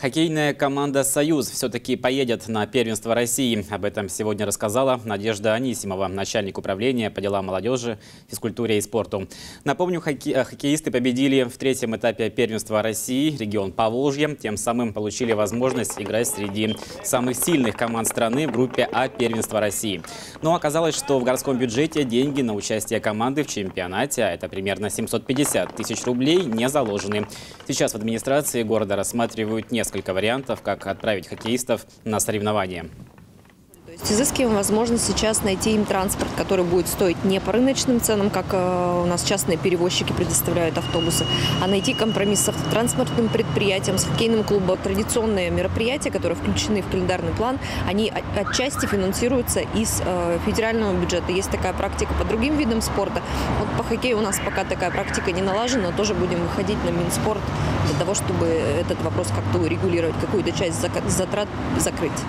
Хоккейная команда «Союз» все-таки поедет на первенство России. Об этом сегодня рассказала Надежда Анисимова, начальник управления по делам молодежи, физкультуре и спорту. Напомню, хокке... хоккеисты победили в третьем этапе первенства России, регион Поволжье. Тем самым получили возможность играть среди самых сильных команд страны в группе А первенства России. Но оказалось, что в городском бюджете деньги на участие команды в чемпионате, а это примерно 750 тысяч рублей, не заложены. Сейчас в администрации города рассматривают несколько несколько вариантов, как отправить хоккеистов на соревнования. Изыскиваем возможность сейчас найти им транспорт, который будет стоить не по рыночным ценам, как э, у нас частные перевозчики предоставляют автобусы, а найти компромисс с автотранспортным предприятием, с хоккейным клубом. Традиционные мероприятия, которые включены в календарный план, они отчасти финансируются из э, федерального бюджета. Есть такая практика по другим видам спорта. Вот по хоккею у нас пока такая практика не налажена, тоже будем выходить на Минспорт для того, чтобы этот вопрос как-то урегулировать, какую-то часть затрат закрыть.